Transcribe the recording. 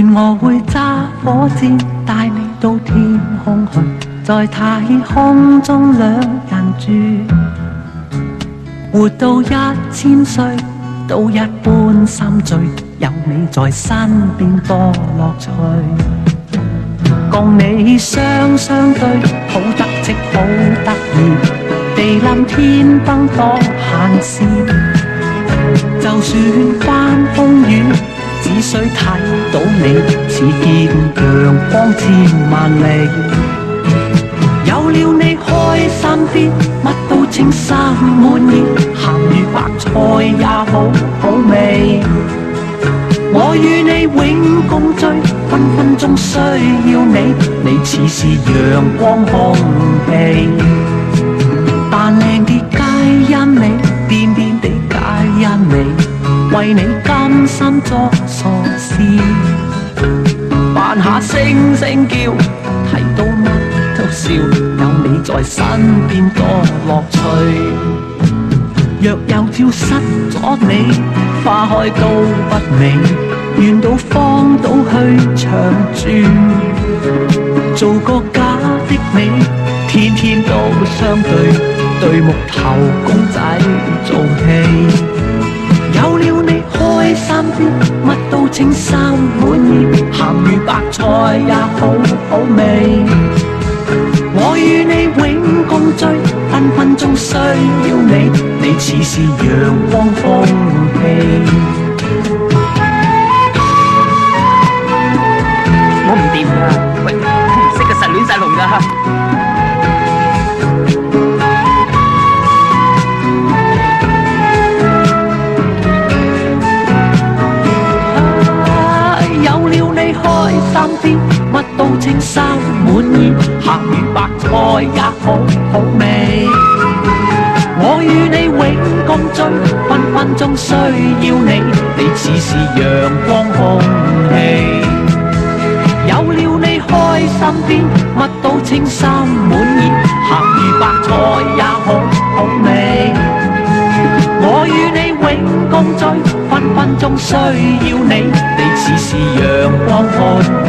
愿我会揸火箭带你到天空去，在太空中两人住，活到一千岁都一般心醉，有你在身边多乐趣。共你双双对，好得戚好得意，地冧天崩多闲事。就算翻风雨， 只需睇到你，似见阳光千万里。有了你开心啲，乜都称心满意，咸鱼白菜也好好味。我与你永共聚，分分钟需要你，你似是阳光空气。你，为你甘心作傻事，扮下声声叫，睇到乜都笑，有你在身边多乐趣。若有朝失咗你，花开都不美，愿到荒岛去长住，做个假的你，天天都相对，对木头公仔做乜都称心满意，咸鱼白菜也好好味。我与你永共聚，分分钟需要你，你似是阳光空气。我唔掂噶，喂，唔識嘅實亂晒龍噶。开心啲，乜都称心满意，咸鱼白菜也好好味。我与你永共聚，分分钟需要你，你似是阳光空气。有了你开心啲，乜都称心满意，咸鱼白菜也好好味。我与你永共聚，分分钟需要你，你似是阳光空气。